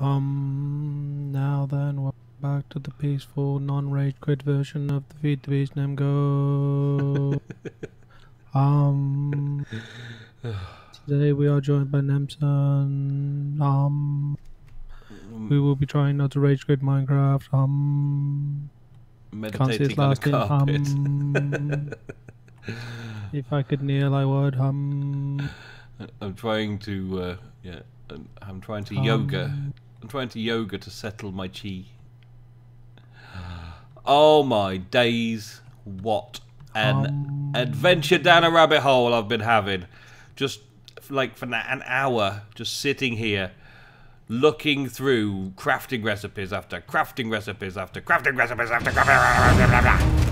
Um, now then, we're back to the peaceful, non-rage quit version of the Feed the Beast NemGo. um, today we are joined by Nemsun. Um, we will be trying not to rage quit Minecraft. Um, can't see Meditating on last name. carpet. Um, if I could kneel, I would. Um, I'm trying to, uh, yeah, I'm- I'm trying to yoga. I'm trying to yoga to settle my chi. Oh my days! What an Um, adventure down a rabbit hole I've been having. Just like for an hour, just sitting here, looking through crafting recipes after crafting recipes after crafting recipes after crafting recipes.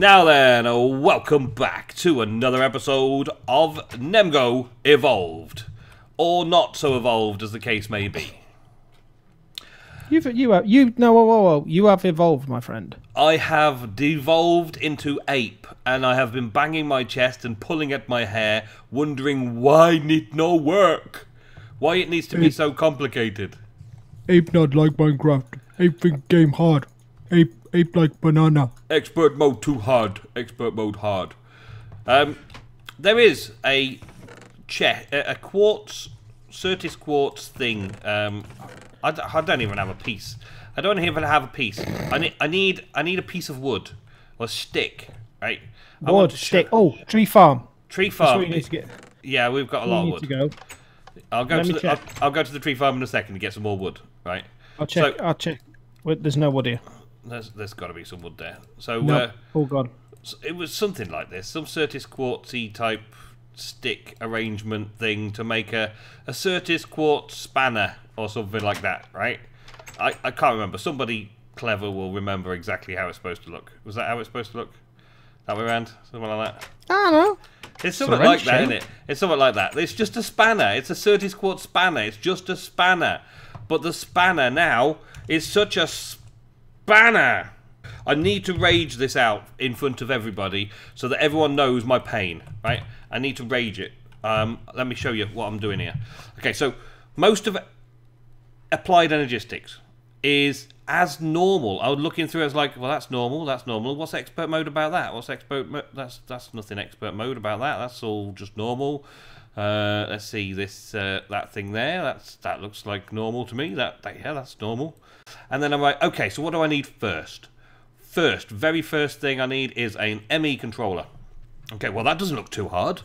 Now then, welcome back to another episode of Nemgo Evolved. Or not so evolved as the case may be. You've you have you no whoa, whoa, whoa. you have evolved, my friend. I have devolved into ape, and I have been banging my chest and pulling at my hair, wondering why need no work? Why it needs to be so complicated? Ape not like Minecraft. Ape think game hard. Ape ape like banana. Expert mode too hard. Expert mode hard. Um, there is a che- a quartz, Certus quartz thing. Um, I, d- I don't even have a piece. I don't even have a piece. I need I need I need a piece of wood or stick. Right. I Wood stick. Oh, tree farm. Tree That's farm. you need to get. Yeah, we've got a lot of need wood. to go. I'll go Let to the, I'll. I'll go to the tree farm in a second to get some more wood. Right. I'll check. So- I'll check. Wait, there's no wood here. There's there's got to be some wood there. So No. uh, oh god. it was something like this, some Certus quartzy type stick arrangement thing to make a a Certus quartz spanner or something like that, right? I I can't remember. Somebody clever will remember exactly how it's supposed to look. Was that how it's supposed to look? That way around, something like that. I don't know. It's something wrench like that, shape. isn't it? It's something like that. It's just a spanner. It's a Certus quartz spanner. It's just a spanner. But the spanner now is such a spanner. I need to rage this out in front of everybody so that everyone knows my pain, right? I need to rage it. Um, let me show you what I'm doing here. Okay, so most of applied energistics is as normal. I was looking through. I was like, well, that's normal. That's normal. What's expert mode about that? What's expert? That's that's nothing expert mode about that. That's all just normal. Uh, let's see this uh, that thing there. That's that looks like normal to me. That, that yeah, that's normal. And then I'm like, okay, so what do I need first? First, very first thing I need is an ME controller. Okay, well that doesn't look too hard.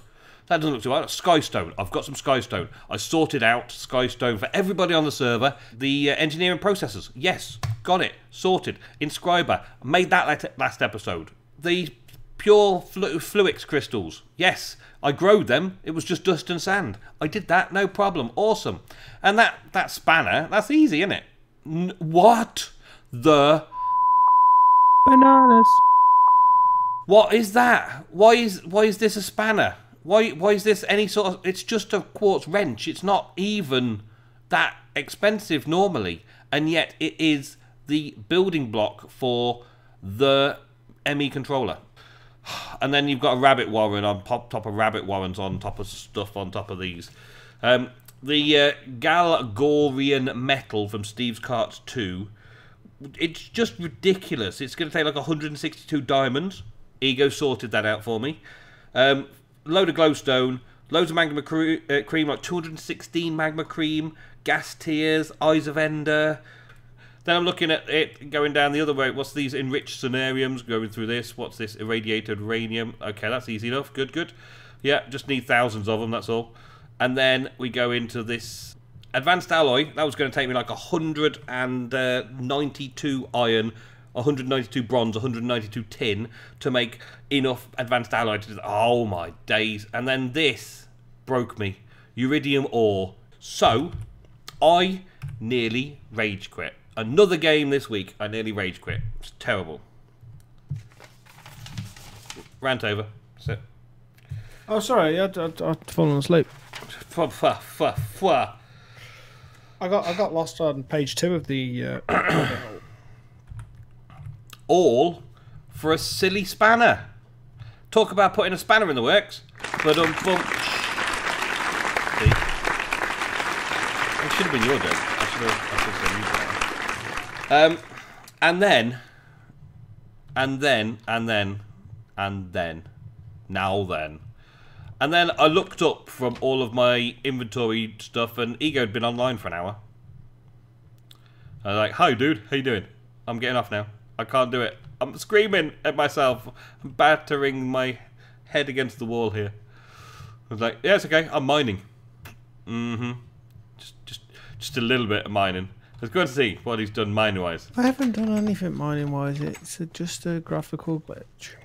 That doesn't look too hard. Skystone. I've got some Skystone. I sorted out Skystone for everybody on the server. The uh, engineering processors. Yes, got it. Sorted. Inscriber. Made that last episode. The pure flu- Fluix crystals. Yes, I growed them. It was just dust and sand. I did that. No problem. Awesome. And that, that spanner, that's easy, isn't it? What the Bananas. What is that? Why is why is this a spanner? Why why is this any sort of? It's just a quartz wrench. It's not even that expensive normally, and yet it is the building block for the ME controller. And then you've got a rabbit warren on top, top of rabbit warrens on top of stuff on top of these. Um, the uh, Galgadorian metal from Steve's Carts 2 it's just ridiculous. It's going to take like 162 diamonds. Ego sorted that out for me. Um, load of glowstone, loads of magma cre- uh, cream, like 216 magma cream, ghast tears, eyes of ender. Then I'm looking at it going down the other way. What's these enriched scenariums? Going through this. What's this irradiated uranium? Okay, that's easy enough. Good, good. Yeah, just need thousands of them. That's all. And then we go into this advanced alloy. That was going to take me like 192 uh, iron, 192 bronze, 192 tin to make enough advanced alloy to. Oh my days! And then this broke me. Iridium ore. So I nearly rage quit. Another game this week. I nearly rage quit. It's terrible. Rant over. Sit. Oh, sorry. I'd, I'd, I'd fallen asleep. I got I got lost on page two of the. Uh, All for a silly spanner. Talk about putting a spanner in the works. But um? It should have been your doing. I should have, I should have said you Um, and then, and then, and then, and then, now then. And then I looked up from all of my inventory stuff, and Ego had been online for an hour. I was like, "Hi, dude. How you doing? I'm getting off now. I can't do it. I'm screaming at myself, I'm battering my head against the wall here." I was like, "Yeah, it's okay. I'm mining. Mm-hmm. Just, just, just a little bit of mining. Let's go and see what he's done mining-wise. I haven't done anything mining wise. It's a, just a graphical glitch.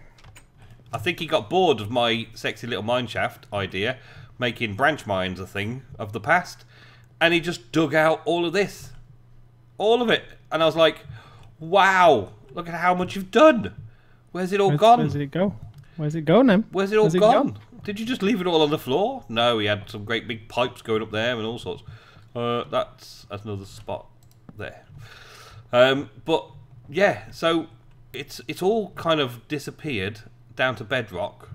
I think he got bored of my sexy little mine shaft idea, making branch mines a thing of the past, and he just dug out all of this. All of it. And I was like, wow, look at how much you've done. Where's it all Where's, gone? where's it go? Where's it go, then? Where's it all Where's it gone? gone? Did you just leave it all on the floor? No, he had some great big pipes going up there and all sorts. Uh, that's, that's another spot there. Um, but yeah, so it's it's all kind of disappeared down to bedrock,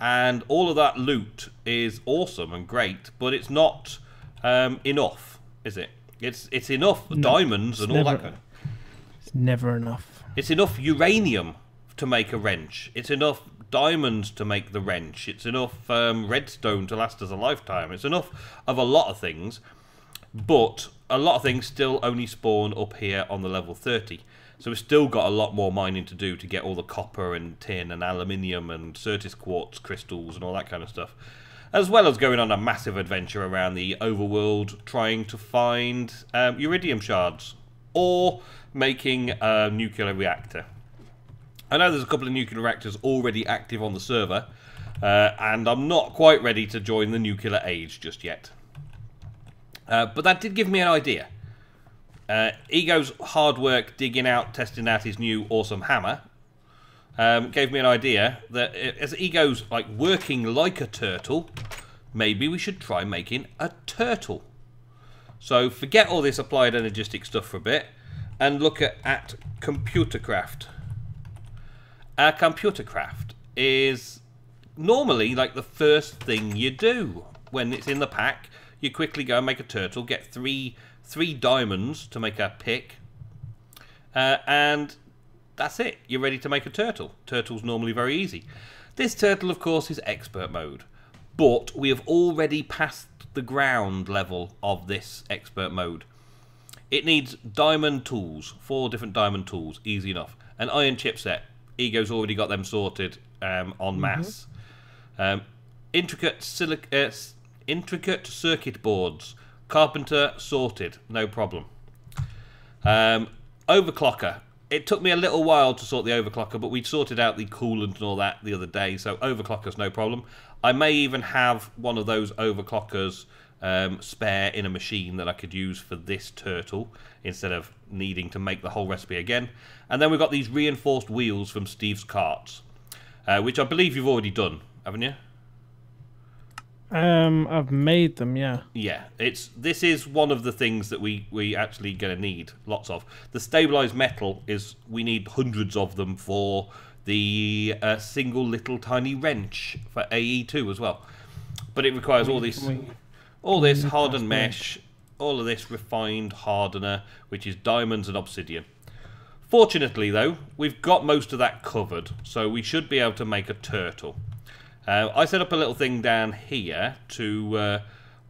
and all of that loot is awesome and great, but it's not um, enough, is it? It's it's enough diamonds and all that kind. Of, It's never enough. it's enough uranium to make a wrench. It's enough diamonds to make the wrench. It's enough um, redstone to last us a lifetime. It's enough of a lot of things, but a lot of things still only spawn up here on the level 30. So we've still got a lot more mining to do to get all the copper and tin and aluminium and Certus quartz crystals and all that kind of stuff. As well as going on a massive adventure around the overworld trying to find um, iridium shards or making a nuclear reactor. I know there's a couple of nuclear reactors already active on the server, uh, and I'm not quite ready to join the nuclear age just yet. Uh, but that did give me an idea. Uh, Ego's hard work digging out, testing out his new awesome hammer, um, gave me an idea that as Ego's like working like a turtle, maybe we should try making a turtle. So forget all this applied energistic stuff for a bit, and look at, at computer craft. Uh, computer craft is normally like the first thing you do when it's in the pack. You quickly go and make a turtle, get three three diamonds to make a pick, uh, and that's it. You're ready to make a turtle. Turtle's normally very easy. This turtle, of course, is expert mode, but we have already passed the ground level of this expert mode. It needs diamond tools, four different diamond tools, easy enough. An iron chipset, Ego's already got them sorted um, en masse. Um, intricate silic- uh, intricate circuit boards, carpenter sorted, no problem. Um, overclocker. It took me a little while to sort the overclocker, but we sorted out the coolant and all that the other day, so overclocker's no problem. I may even have one of those overclockers um, spare in a machine that I could use for this turtle instead of needing to make the whole recipe again. And then we've got these reinforced wheels from Steve's Carts, uh, which I believe you've already done, haven't you? Um, I've made them, yeah. Yeah, it's this is one of the things that we we actually gonna need lots of. The stabilized metal is we need hundreds of them for the uh, single little tiny wrench for AE2 as well. But it requires all this all this hardened mesh, all of this refined hardener, which is diamonds and obsidian. Fortunately, though, we've got most of that covered, so we should be able to make a turtle. Uh, I set up a little thing down here to uh,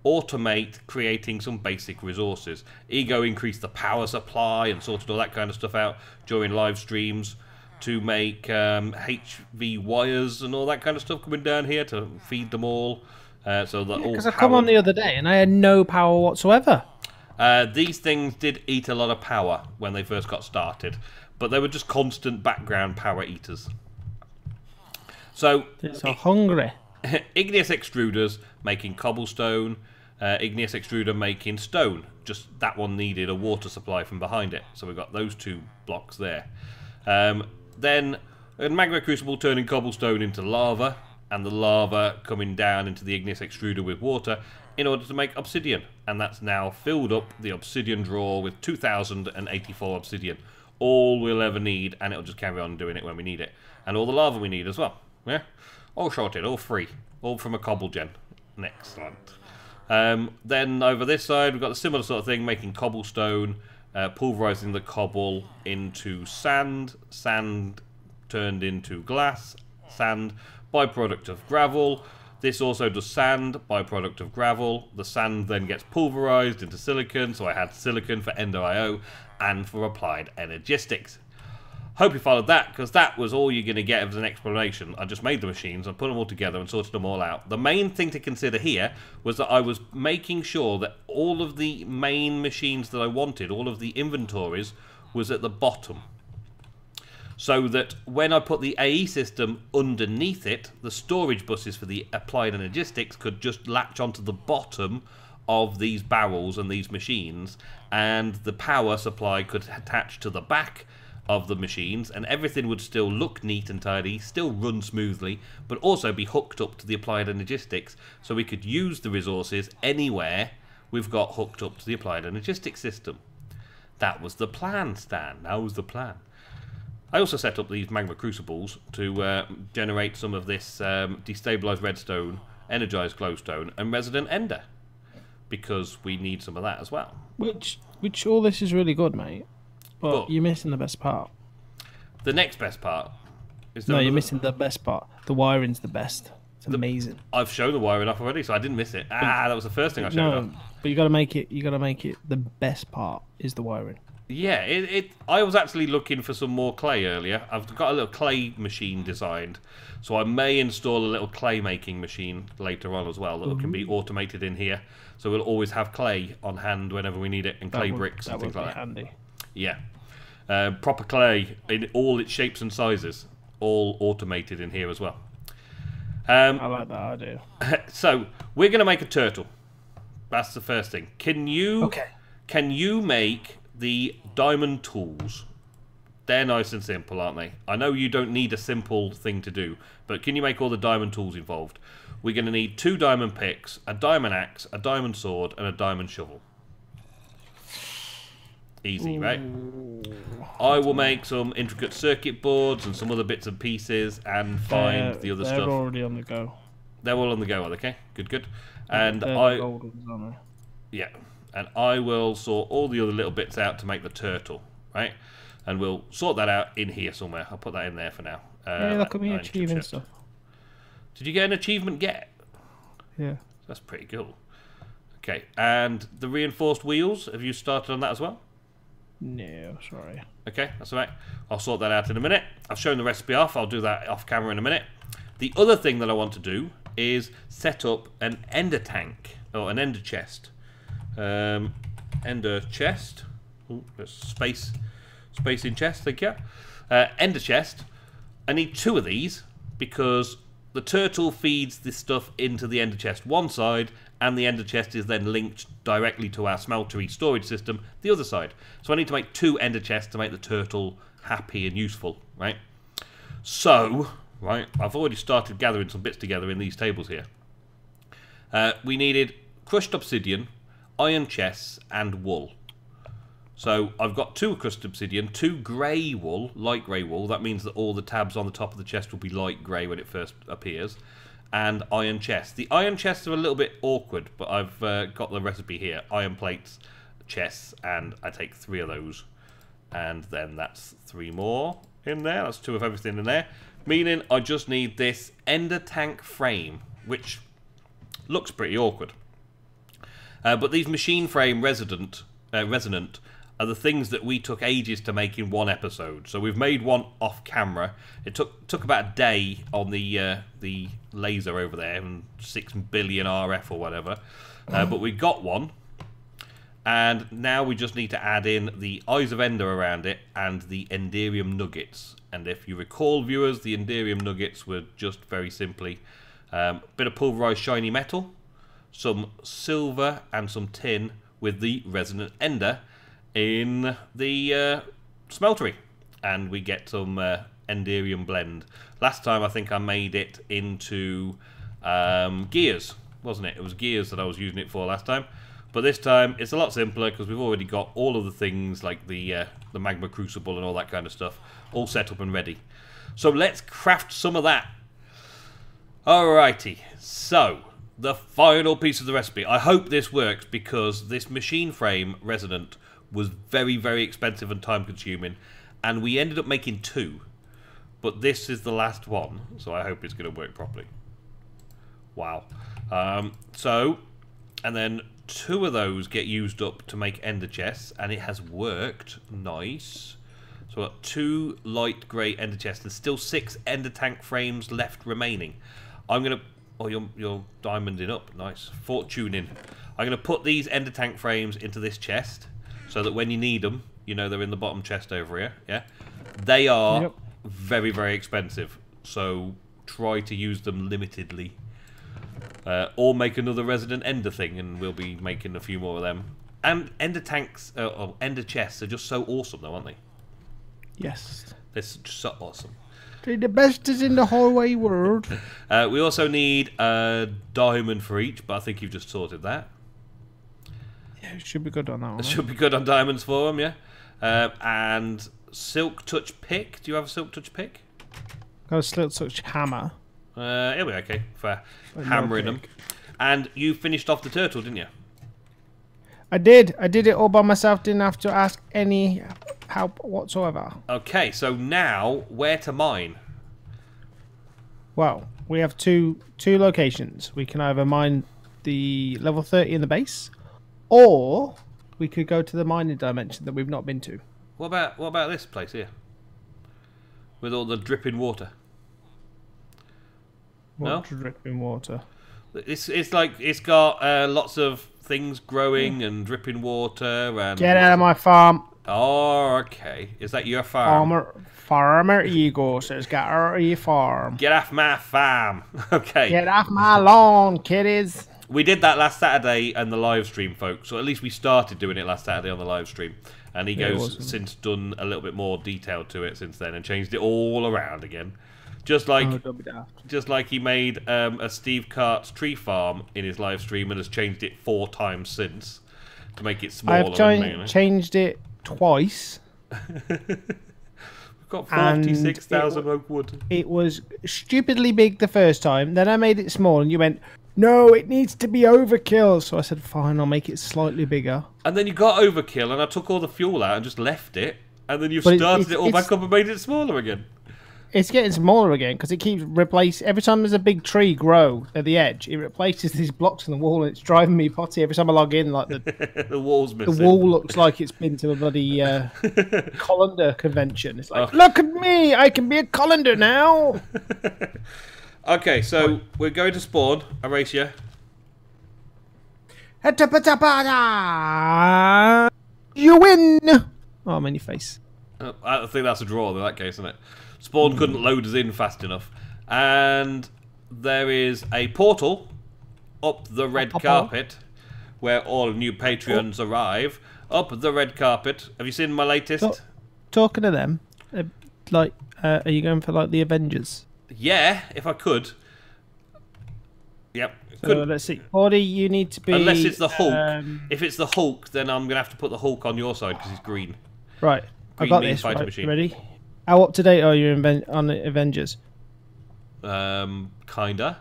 automate creating some basic resources. Ego increased the power supply and sorted all that kind of stuff out during live streams to make um, HV wires and all that kind of stuff coming down here to feed them all. Uh, so that all Because I come on the other day and I had no power whatsoever. Uh, these things did eat a lot of power when they first got started, but they were just constant background power eaters. So They're so hungry. igneous extruders making cobblestone, uh, igneous extruder making stone. Just that one needed a water supply from behind it, so we've got those two blocks there. Um, then a magma crucible turning cobblestone into lava, and the lava coming down into the igneous extruder with water in order to make obsidian. And that's now filled up the obsidian drawer with 2,084 obsidian. All we'll ever need, and it'll just carry on doing it when we need it. And all the lava we need as well. Yeah, all sorted, all free, all from a cobble gen. Excellent. Um, then over this side, we've got the similar sort of thing, making cobblestone, uh, pulverizing the cobble into sand, sand turned into glass, sand, byproduct of gravel. This also does sand, byproduct of gravel. The sand then gets pulverized into silicon, so I had silicon for Ender IO and for applied energistics. Hope you followed that, because that was all you're going to get as an explanation. I just made the machines, I put them all together and sorted them all out. The main thing to consider here was that I was making sure that all of the main machines that I wanted, all of the inventories, was at the bottom. So that when I put the AE system underneath it, the storage buses for the applied energistics could just latch onto the bottom of these barrels and these machines, and the power supply could attach to the back of the machines, and everything would still look neat and tidy, still run smoothly, but also be hooked up to the applied energistics, so we could use the resources anywhere we've got hooked up to the applied energistics system. That was the plan, Stan. That was the plan. I also set up these magma crucibles to uh, generate some of this um, destabilized redstone, energized glowstone, and resident ender, because we need some of that as well. Which, which all this is really good, mate. But, But- you're missing the best part. The next best part is No, you're missing the best part. The wiring's the best. It's amazing. I've shown the wiring off already, so I didn't miss it. Ah, that was the first thing I showed No, off. but you got to make it. You got to make it. The best part is the wiring. Yeah, it, it. I was actually looking for some more clay earlier. I've got a little clay machine designed, so I may install a little clay making machine later on as well that can be automated in here. So we'll always have clay on hand whenever we need it, and clay would- bricks and things like that. handy. Yeah, uh, proper clay in all its shapes and sizes, all automated in here as well. Um, I like that idea. so we're going to make a turtle. That's the first thing. Can you? Okay. Can you make the diamond tools? They're nice and simple, aren't they? I know you don't need a simple thing to do, but can you make all the diamond tools involved? We're going to need two diamond picks, a diamond axe, a diamond sword, and a diamond shovel. Easy, right? I will make some intricate circuit boards and some other bits and pieces and find They're- the other they're stuff. already on the go. They're all on the go, are they? Okay, good, good. And They're I, the gold ones, aren't they? yeah, and I will sort all the other little bits out to make the turtle, right? And we'll sort that out in here somewhere. I'll put that in there for now. Uh, Yeah, look at me I need to achieving stuff. Did you get an achievement get? Yeah. That's pretty cool. Okay, and the reinforced wheels, have you started on that as well? No, sorry. Okay, that's all right. I'll sort that out in a minute. I've shown the recipe off. I'll do that off camera in a minute. The other thing that I want to do is set up an ender tank or an ender chest. Um, ender chest. Ooh, space, space in chest. Thank you. Uh, ender chest. I need two of these because the turtle feeds this stuff into the ender chest one side, and the ender chest is then linked directly to our smeltery storage system the other side. So I need to make two ender chests to make the turtle happy and useful, right? So, right, I've already started gathering some bits together in these tables here. Uh, we needed crushed obsidian, iron chests, and wool. So I've got two crushed obsidian, two grey wool, light grey wool. That means that all the tabs on the top of the chest will be light grey when it first appears. And iron chests. The iron chests are a little bit awkward, but I've uh, got the recipe here. Iron plates, chests, and I take three of those. And then that's three more in there. That's two of everything in there. Meaning I just need this ender tank frame, which looks pretty awkward. Uh, but these machine frame resident, uh, resonant are the things that we took ages to make in one episode. So we've made one off camera. It took took about a day on the uh, the laser over there and six billion RF or whatever. Uh, but we got one, and now we just need to add in the eyes of Ender around it and the Enderium nuggets. And if you recall, viewers, the Enderium nuggets were just very simply um, a bit of pulverized shiny metal, some silver, and some tin with the resonant ender in the uh, smeltery, and we get some uh, Enderium blend. Last time I think I made it into um, gears, wasn't it? It was gears that I was using it for last time. But this time it's a lot simpler because we've already got all of the things like the uh, the magma crucible and all that kind of stuff all set up and ready. So let's craft some of that. Alrighty, so the final piece of the recipe. I hope this works because this machine frame resident was very, very expensive and time consuming, and we ended up making two. But this is the last one, so I hope it's going to work properly. Wow. Um, so, and then two of those get used up to make ender chests, and it has worked. Nice. So I've got two light grey ender chests and still six ender tank frames left remaining. I'm going to... Oh, you're, you're diamonding up. Nice. Fortuning. I'm going to put these ender tank frames into this chest so that when you need them, you know they're in the bottom chest over here. Yeah. They are Yep. very, very expensive. So try to use them limitedly. Uh, or make another Resident Ender thing, and we'll be making a few more of them. And Ender tanks, uh, or Ender chests, are just so awesome, though, aren't they? Yes. They're just so awesome. They're the best is in the whole wide world. Uh, we also need a diamond for each, but I think you've just sorted that. Yeah, it should be good on that one. That should be good on diamonds for them, yeah. Um, and Silk Touch pick. Do you have a Silk Touch pick? Got a Silk Touch hammer. Uh, it'll be okay for But no hammering them. And you finished off the turtle, didn't you? I did. I did it all by myself. Didn't have to ask any help whatsoever. Okay, so now where to mine? Well, we have two two locations. We can either mine the level thirty in the base, or we could go to the mining dimension that we've not been to. What about what about this place here? With all the dripping water. No? Dripping water? It's it's like it's got uh, lots of things growing and dripping water and. Get out of my farm, Oh, okay. Is that your farm? farmer. Farmer Eagle says, "Get out of your farm. Get off my farm. Okay. Get off my lawn, kiddies." We did that last Saturday and the live stream, folks. Or at least we started doing it last Saturday on the live stream. And he Yeah, goes since done a little bit more detail to it since then and changed it all around again. Just like Oh, don't be daft. just like he made um, a Steve's Carts tree farm in his live stream and has changed it four times since to make it smaller. I've and, cha- you know. changed it twice. We've got forty-six thousand oak wood. It was stupidly big the first time. Then I made it small, and you went, "No, it needs to be overkill." So I said, "Fine, I'll make it slightly bigger." And then you got overkill, and I took all the fuel out and just left it. And then you've But it- started it's- it all back up and made it smaller again. It's getting smaller again because it keeps replace every time there's a big tree grow at the edge. It replaces these blocks in the wall, and it's driving me potty every time I log in. Like the, the wall's the wall looks like it's been to a bloody uh, colander convention. It's like, Oh. look at me, I can be a colander now. Okay, so we're going to spawn. Aracia. You win. Oh, I'm in your face. Uh, I think that's a draw in that case, isn't it? Spawn couldn't load us in fast enough. And there is a portal up the red Up, up, up. carpet where all new Patreons arrive. Up the red carpet. Have you seen my latest? Oh. Talking to them, uh, like, uh, are you going for like the Avengers? Yeah, if I could. Yep. So Could, let's see. Body, you need to be. unless it's the Hulk. um, if it's the Hulk, then I'm going to have to put the Hulk on your side because he's green. right, I Green got this. Right, machine. ready? How up to date are you on Avengers? Um, kinda.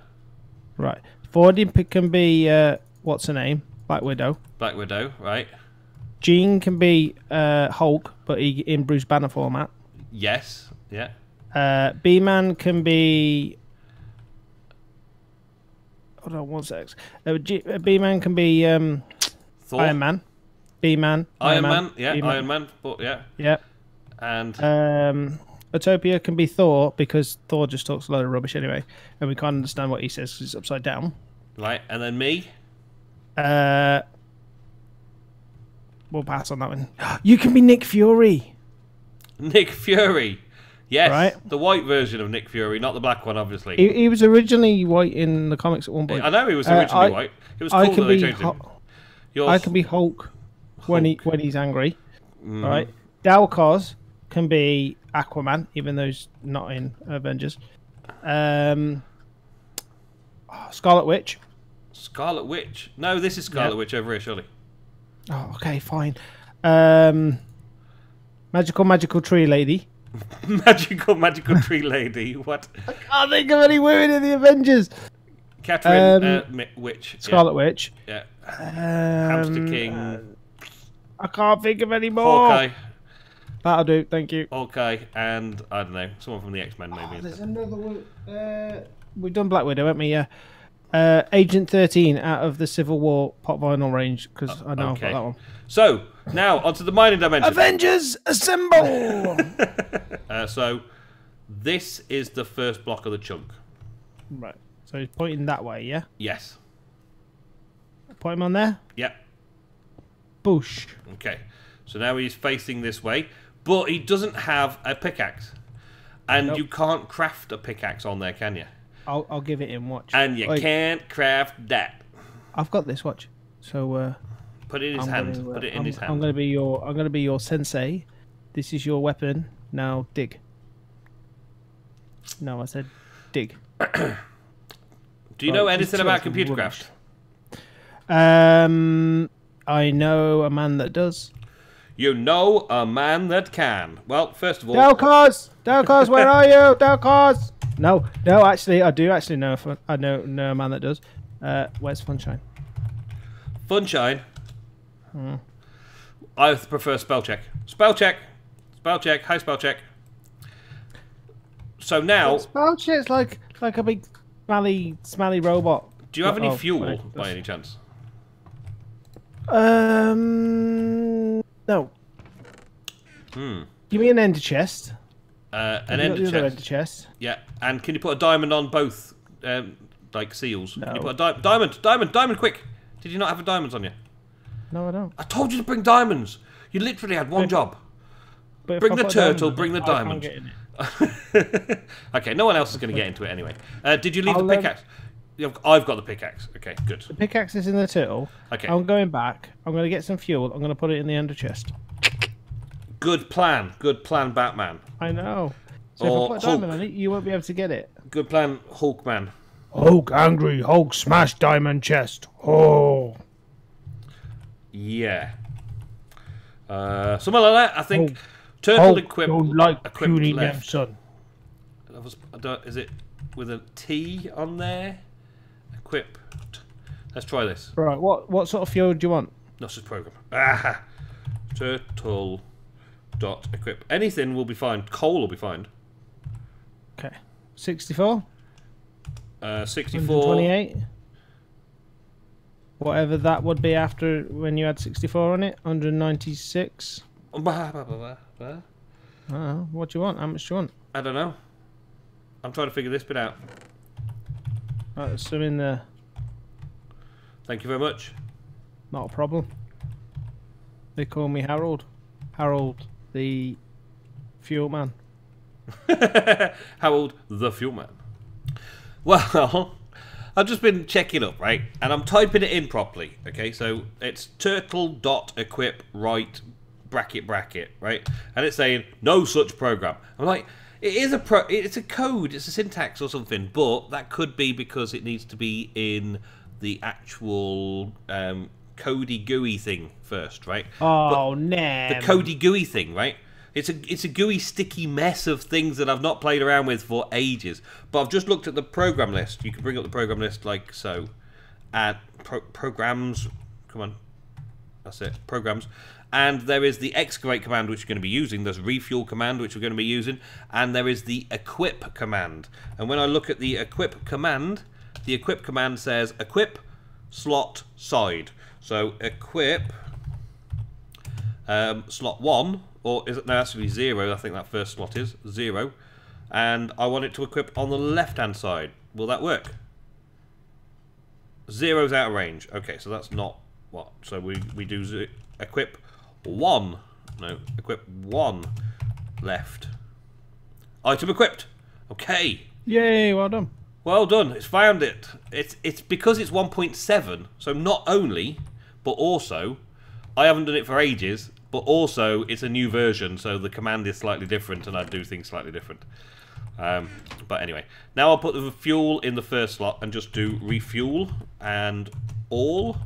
Right. Body can be uh, what's her name? Black Widow. Black Widow, right? Jean can be uh, Hulk, but he, in Bruce Banner format. Yes. Yeah. Uh, B Man can be. Hold on one sec. Uh, G- uh, B Man can be um, Thor. Iron Man. B Man. Iron Man. Yeah. B-Man. Iron Man. But yeah. Yeah. And Um, Utopia can be Thor because Thor just talks a load of rubbish anyway, and we can't understand what he says because it's upside down. right. And then me. Uh, we'll pass on that one. You can be Nick Fury. Nick Fury. Yes. Right. The white version of Nick Fury, not the black one, obviously. He, he was originally white in the comics at one point. I know he was Uh, originally I- white. It was I can that they be changed him. Yours, I can be Hulk, when he when he's angry. Mm. Right. Dalcos can be Aquaman, even though he's not in Avengers. Um, oh, Scarlet Witch. Scarlet Witch. No, this is Scarlet Yeah. Witch over here, surely. Oh, okay, fine. Um, magical, magical tree lady. magical, magical tree lady. What? I can't think of any women in the Avengers. Catherine, Um, uh, Witch. Scarlet Witch. Yeah. Um. Hamster King. uh, I can't think of any more. Hawkeye. That'll do. Thank you. Hawkeye, and I don't know, someone from the X Men maybe. Oh, there's another one. Uh, we've done Black Widow, haven't we? Yeah. Uh, Agent 13 out of the Civil War pop vinyl range because I know okay. I've got that one. So now onto the mining dimension. Avengers assemble! Uh, so this is the first block of the chunk. right. So he's pointing that way, yeah? Yes. Point him on there. Yep. Bush. Okay. So now he's facing this way, but he doesn't have a pickaxe, and Nope. you can't craft a pickaxe on there, can you? I'll, I'll give it in. Watch. And you Wait, can't craft that. I've got this. Watch. So uh, Put it in his I'm hand. Gonna, uh, Put it in I'm, his I'm gonna be your. I'm gonna be your sensei. This is your weapon. Now dig. No, I said dig. Do you know anything about computer craft? Um, I know a man that does. You know a man that can. Well, first of all, Delcos, Delcos, where are you, Delcos? No, no, actually, I do actually know. I know know a man that does. Uh, where's Funshine? Funshine. Hmm. I prefer spell check. Spell check. Spell check. High spell check. So now, Spell check's like like a big smelly smelly robot. do you have any Oh, fuel by any chance? Um, no. Hmm. Give me an ender chest. Uh, an Have you got ender chest. ender chest. Yeah. And can you put a diamond on both, um, like seals? Can you No. put a di- diamond? Diamond! Diamond! Quick! Did you not have a diamonds on you? No, I don't. I told you to bring diamonds. You literally had one job. But Bring the put a diamond turtle, on bring the I can't diamond. get in it. okay, no one else is going to get into it anyway. Uh, did you leave I'll, the um, pickaxe? You've- I've got the pickaxe. Okay, good. The pickaxe is in the turtle. Okay, I'm going back. I'm going to get some fuel. I'm going to put it in the ender chest. good plan. Good plan, Batman. I know. So Or if I put a diamond on it, you won't be able to get it. Good plan, Hulkman. Hulk angry. Hulk smash diamond chest. Oh. Yeah. Uh, something like that. I think Hulk. turtle Hulk equip. don't like equipped puny left. son. Was- I don't- Is it with a T on there? Equipped. Let's try this. Right. What what sort of fuel do you want? Not just program. Ah, turtle dot equip. Anything will be fine. Coal will be fine. Okay. 64. Uh, 64. 28. Whatever that would be after when you had 64 on it. 196. Bah, bah, bah, bah, bah. Uh, what do you want? How much do you want? I don't know. I'm trying to figure this bit out. Right, there's some in there. Thank you very much. Not a problem. They call me Harold. Harold, the fuel man. Harold the Fuel Man. Well, I've just been checking up, right? And I'm typing it in properly. Okay, so it's turtle dot equip right bracket bracket, right? And it's saying no such program. I'm like, it is a pro. It's a code. It's a syntax or something. But that could be because it needs to be in the actual um, Cody GUI thing first, right? Oh, no. the Cody GUI thing, right? It's a it's a gooey sticky mess of things that I've not played around with for ages. But I've just looked at the program list. You can bring up the program list like so. Add pro- programs. Come on, that's it. Programs. And there is the excavate command which you're going to be using. There's refuel command which we're going to be using, and there is the equip command. And when I look at the equip command, the equip command says equip slot side. So equip um, slot one, or is it no? Actually, zero. I think that first slot is zero, and I want it to equip on the left-hand side. Will that work? Zero's out of range. Okay, so that's not what. So we we do equip one. No, equip one left. Item equipped. Okay. Yay, well done. Well done. It's found it. It's it's because it's 1.7. So not only, but also, I haven't done it for ages. But also, it's a new version, so the command is slightly different, and I do things slightly different. Um, but anyway, now I'll put the fuel in the first slot and just do refuel and all,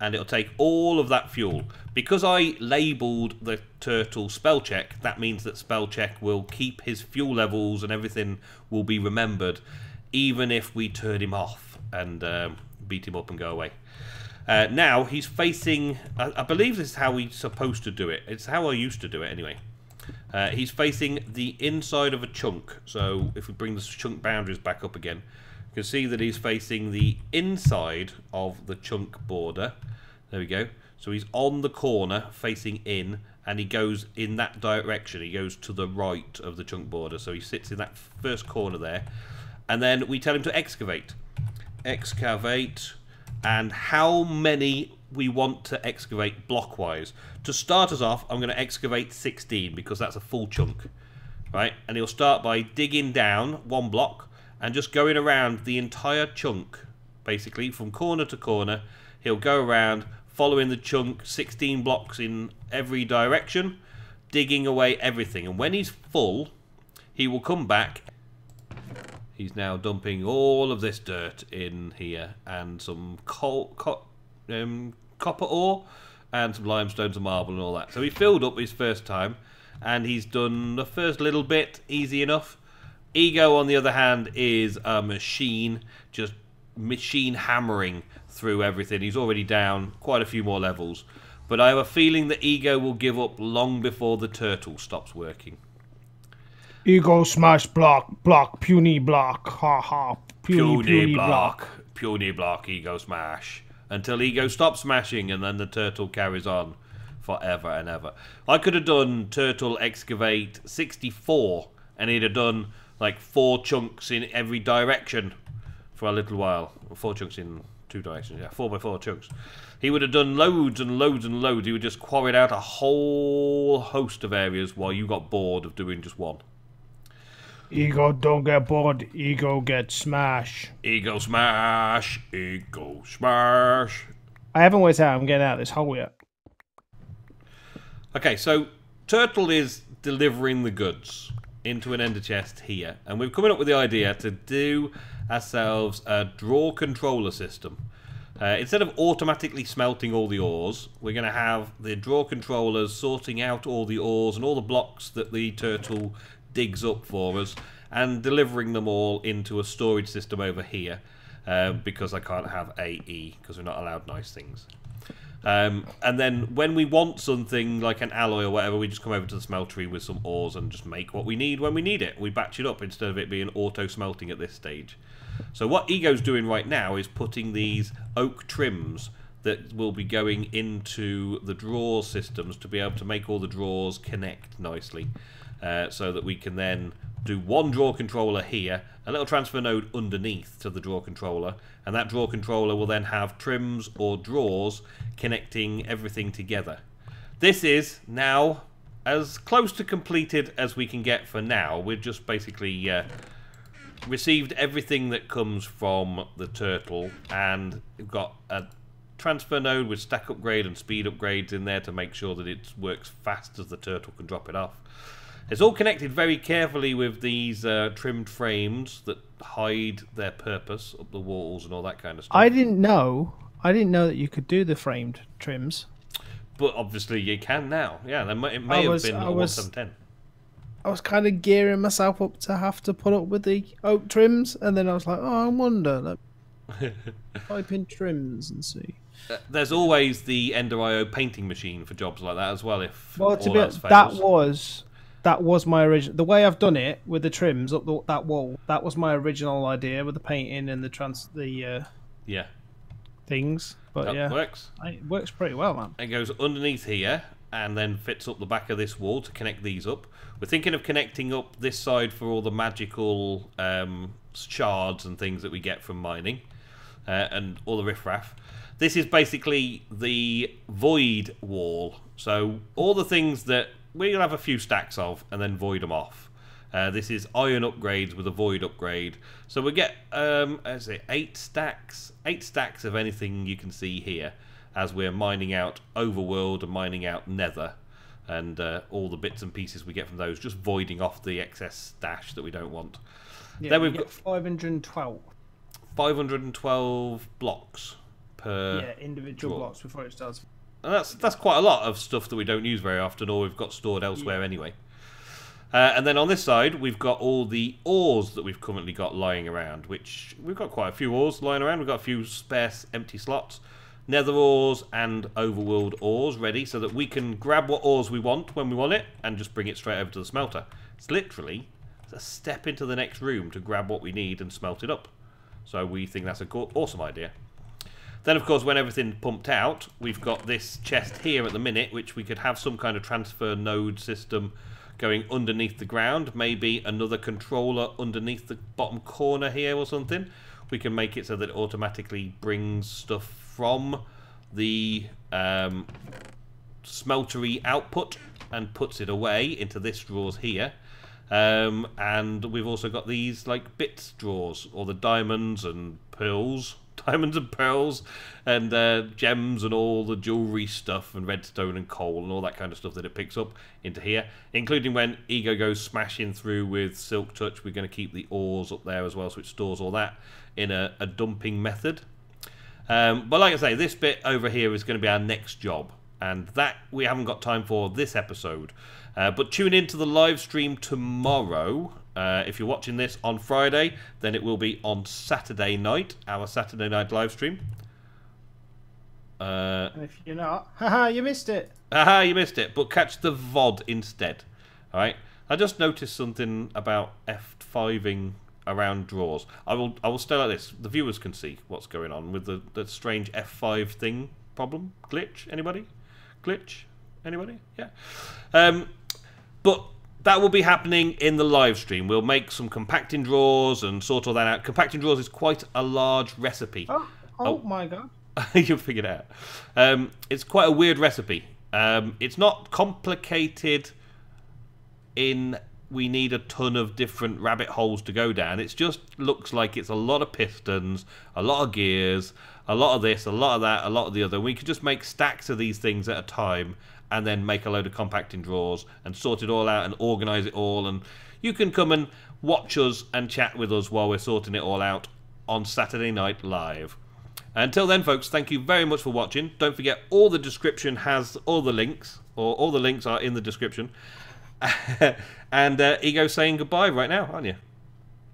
and it'll take all of that fuel. Because I labelled the turtle spell check, that means that spell check will keep his fuel levels and everything will be remembered, even if we turn him off and um, beat him up and go away. Uh, now he's facing. I, I, believe this is how he's supposed to do it. It's how I used to do it anyway. Uh, he's facing the inside of a chunk. So if we bring the chunk boundaries back up again, you can see that he's facing the inside of the chunk border. There we go. So he's on the corner facing in and he goes in that direction. He goes to the right of the chunk border. So he sits in that first corner there. And then we tell him to excavate. Excavate and how many we want to excavate blockwise. To start us off, I'm going to excavate 16 because that's a full chunk. Right? And he'll start by digging down one block and just going around the entire chunk, basically, from corner to corner. He'll go around following the chunk 16 blocks in every direction, digging away everything. And when he's full, he will come back He's now dumping all of this dirt in here and some coal, co um, copper ore and some limestone and marble and all that. So he filled up his first time and he's done the first little bit easy enough. Ego, on the other hand, is a machine, just machine hammering through everything. He's already down quite a few more levels. But I have a feeling that Ego will give up long before the turtle stops working. Ego smash block, block, puny block, ha ha, puny, puny, puny block, block, puny block, ego smash. Until ego stops smashing and then the turtle carries on forever and ever. I could have done turtle excavate 64 and he'd have done like four chunks in every direction for a little while. Four chunks in two directions, yeah, four by four chunks. He would have done loads and loads and loads. He would just quarried out a whole host of areas while you got bored of doing just one. Ego don't get bored. Ego get smash. Ego smash. Ego smash. I haven't worked out I'm getting out of this hole yet. Okay, so Turtle is delivering the goods into an ender chest here. And we're coming up with the idea to do ourselves a drawer controller system. Uh, instead of automatically smelting all the ores, we're going to have the drawer controllers sorting out all the ores and all the blocks that the turtle digs up for us and delivering them all into a storage system over here um, because I can't have AE because we're not allowed nice things. Um, and then when we want something like an alloy or whatever, we just come over to the smeltery with some ores and just make what we need when we need it. We batch it up instead of it being auto smelting at this stage. So what Ego's doing right now is putting these oak trims that will be going into the drawer systems to be able to make all the drawers connect nicely uh, so that we can then do one drawer controller here, a little transfer node underneath to the drawer controller, and that drawer controller will then have trims or draws connecting everything together. This is now as close to completed as we can get for now. We've just basically uh, received everything that comes from the turtle and got a transfer node with stack upgrade and speed upgrades in there to make sure that it works fast as the turtle can drop it off. It's all connected very carefully with these uh, trimmed frames that hide their purpose up the walls and all that kind of stuff. I didn't know. I didn't know that you could do the framed trims. But obviously you can now. Yeah, it may have been I was, 1710. I was kind of gearing myself up to have to put up with the oak trims, and then I was like, oh, I wonder. type in trims and see. Uh, there's always the Ender IO painting machine for jobs like that as well. If well, to be that was that was my original. The way I've done it with the trims up the, that wall, that was my original idea with the painting and the trans the uh, yeah things. But that yeah, works. It works pretty well, man. It goes underneath here and then fits up the back of this wall to connect these up. We're thinking of connecting up this side for all the magical um, shards and things that we get from mining uh, and all the riffraff. This is basically the void wall. So all the things that we'll have a few stacks of and then void them off. Uh, this is iron upgrades with a void upgrade. So we get um, let's say eight stacks, eight stacks of anything you can see here as we're mining out overworld and mining out nether and uh, all the bits and pieces we get from those, just voiding off the excess stash that we don't want. Yeah, then we've got 512. 512 blocks. per. yeah, individual drawer. blocks before it starts. And that's that's quite a lot of stuff that we don't use very often, or we've got stored elsewhere anyway. Uh, and then on this side, we've got all the ores that we've currently got lying around, which we've got quite a few ores lying around. We've got a few spare empty slots, nether ores and overworld ores ready, so that we can grab what ores we want when we want it, and just bring it straight over to the smelter. It's literally a step into the next room to grab what we need and smelt it up. So we think that's a go- awesome idea. Then, of course, when everything's pumped out, we've got this chest here at the minute, which we could have some kind of transfer node system going underneath the ground. Maybe another controller underneath the bottom corner here or something. We can make it so that it automatically brings stuff from the um, smeltery output and puts it away into this drawers here. Um, and we've also got these like bits drawers, or the diamonds and pearls, diamonds and pearls, and uh, gems and all the jewelry stuff, and redstone and coal and all that kind of stuff that it picks up into here, including when Ego goes smashing through with Silk Touch. We're going to keep the ores up there as well, so it stores all that in a, a dumping method. Um, but like I say, this bit over here is going to be our next job, and that we haven't got time for this episode. Uh, but tune in to the live stream tomorrow. Uh, if you're watching this on Friday, then it will be on Saturday night, our Saturday night live stream. Uh, And if you're not, haha, you missed it. aha, you missed it, but catch the VOD instead. Alright? I just noticed something about F5ing around drawers. I will I will stay like this. The viewers can see what's going on with the, the strange F5 thing problem. Glitch? Anybody? Glitch? Anybody? Yeah. Um, but that will be happening in the live stream. We'll make some compacting drawers and sort all that out. Compacting drawers is quite a large recipe. Oh, oh, my god. You'll figure it out. Um, it's quite a weird recipe. Um, it's not complicated in we need a ton of different rabbit holes to go down. It just looks like it's a lot of pistons, a lot of gears, a lot of this, a lot of that, a lot of the other. We could just make stacks of these things at a time and then make a load of compacting drawers and sort it all out and organize it all. And you can come and watch us and chat with us while we're sorting it all out on Saturday Night Live. Until then, folks, thank you very much for watching. Don't forget, all the description has all the links, or all the links are in the description. and uh, Ego saying goodbye right now, aren't you?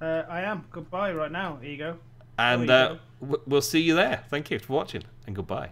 Uh, I am. Goodbye right now, Ego. And uh, w- we'll see you there. Thank you for watching, and goodbye.